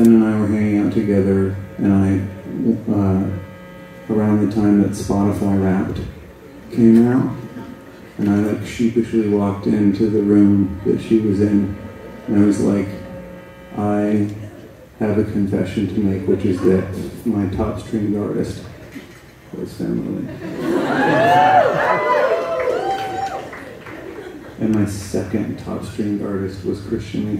And I were hanging out together, and I, uh, around the time that Spotify Wrapped came out, and I like sheepishly walked into the room that she was in, and I was like, I have a confession to make, which is that my top stringed artist was family. And my second top stringed artist was Christian Lee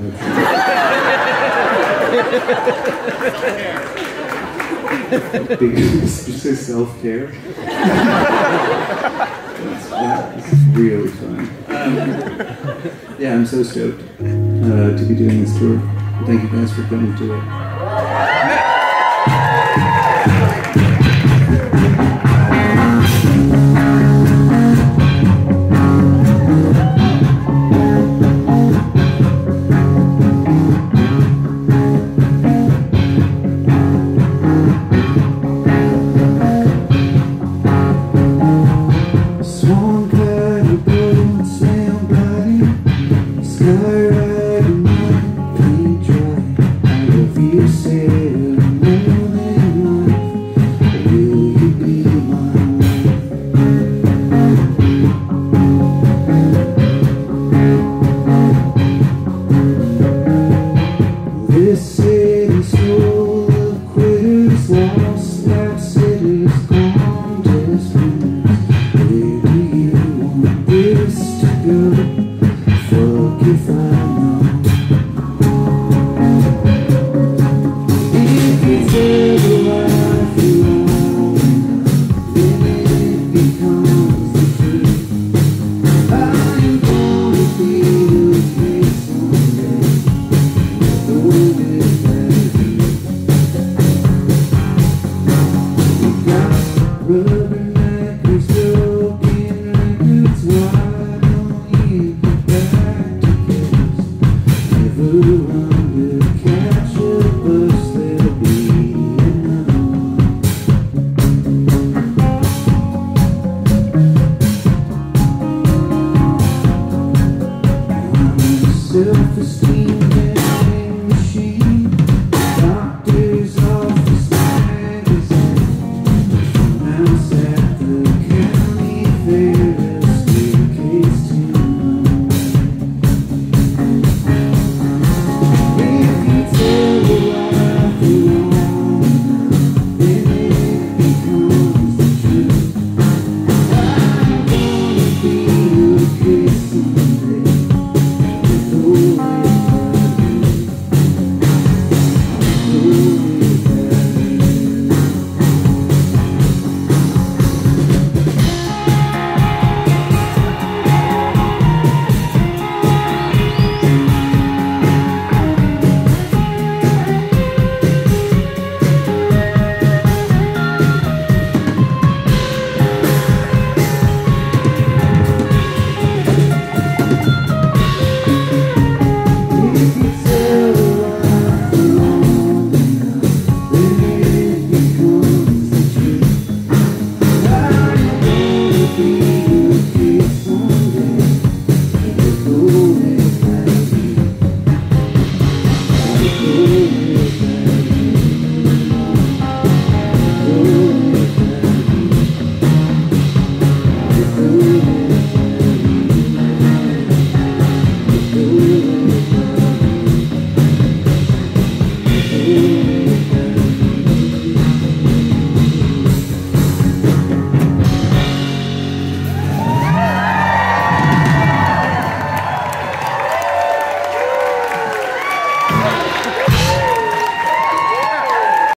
because just self care. that's really fun. yeah, I'm so stoked uh, to be doing this tour. Thank you guys for coming to it. You.